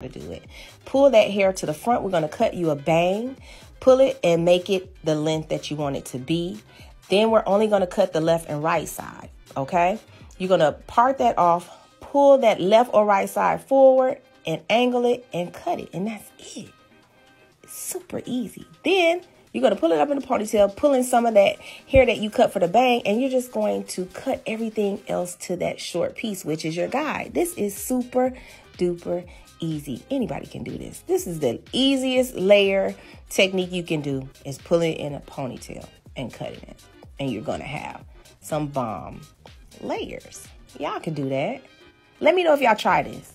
to do it. Pull that hair to the front. We're going to cut you a bang. Pull it and make it the length that you want it to be. Then we're only going to cut the left and right side, okay? You're going to part that off, pull that left or right side forward and angle it and cut it. And that's it. It's super easy. Then you're going to pull it up in the ponytail, pulling some of that hair that you cut for the bang, and you're just going to cut everything else to that short piece, which is your guide. This is super duper easy. Anybody can do this. This is the easiest layer technique you can do is pulling it in a ponytail and cutting it. And you're going to have some bomb layers. Y'all can do that. Let me know if y'all try this.